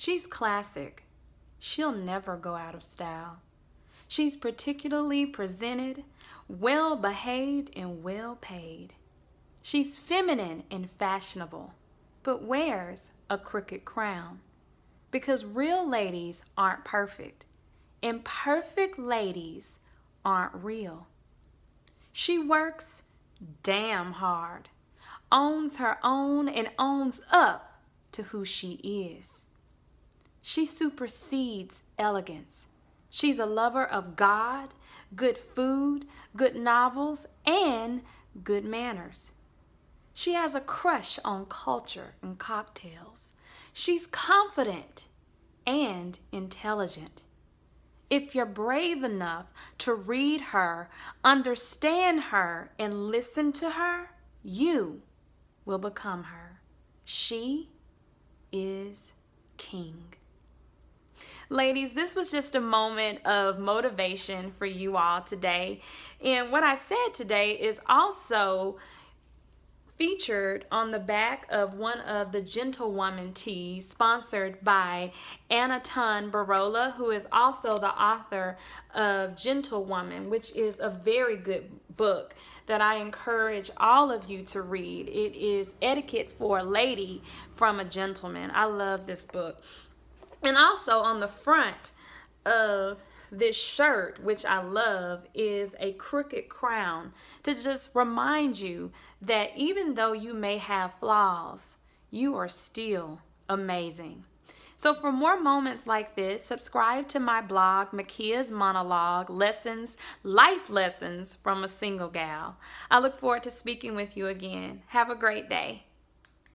She's classic. She'll never go out of style. She's particularly presented, well behaved, and well paid. She's feminine and fashionable, but wears a crooked crown. Because real ladies aren't perfect, and perfect ladies aren't real. She works damn hard, owns her own, and owns up to who she is. She supersedes elegance. She's a lover of God, good food, good novels, and good manners. She has a crush on culture and cocktails. She's confident and intelligent. If you're brave enough to read her, understand her, and listen to her, you will become her. She is king. Ladies, this was just a moment of motivation for you all today. And what I said today is also featured on the back of one of the Gentlewoman tees sponsored by Anatun Barola, who is also the author of Gentlewoman, which is a very good book that I encourage all of you to read. It is Etiquette for a Lady from a Gentleman. I love this book. And also on the front of this shirt, which I love, is a crooked crown to just remind you that even though you may have flaws, you are still amazing. So for more moments like this, subscribe to my blog, Mikea's Monologue, Lessons, Life Lessons from a Single Gal. I look forward to speaking with you again. Have a great day.